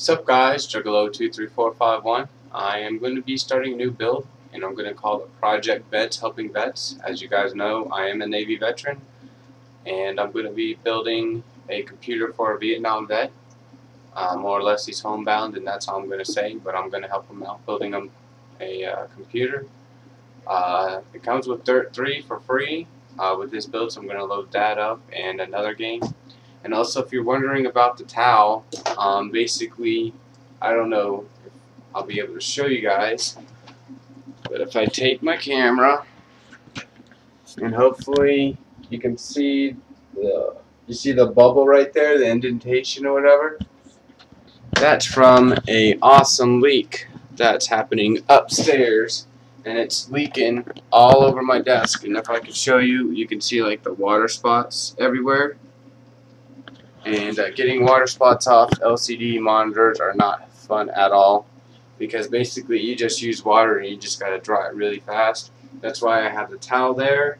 Sup guys, Juggalo23451. I am going to be starting a new build and I'm going to call it Project Vets Helping Vets. As you guys know, I am a Navy veteran and I'm going to be building a computer for a Vietnam vet. Uh, more or less he's homebound and that's all I'm going to say, but I'm going to help him out building him a uh, computer. Uh, it comes with Dirt 3 for free uh, with this build, so I'm going to load that up and another game. And also, if you're wondering about the towel, um, basically, I don't know if I'll be able to show you guys, but if I take my camera, and hopefully you can see the, you see the bubble right there, the indentation or whatever? That's from a awesome leak that's happening upstairs and it's leaking all over my desk and if I could show you you can see like the water spots everywhere and uh, getting water spots off LCD monitors are not fun at all because basically you just use water and you just gotta dry it really fast. That's why I have the towel there.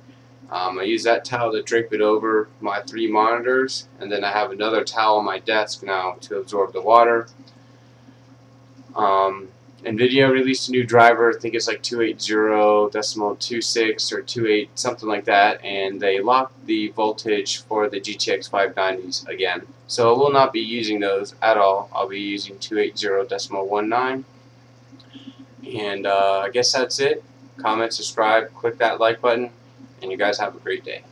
Um, I use that towel to drape it over my three monitors and then I have another towel on my desk now to absorb the water. Um, NVIDIA released a new driver, I think it's like 280 decimal 26 or 28, something like that, and they locked the voltage for the GTX 590s again. So I will not be using those at all. I'll be using 280 decimal 19. And uh, I guess that's it. Comment, subscribe, click that like button, and you guys have a great day.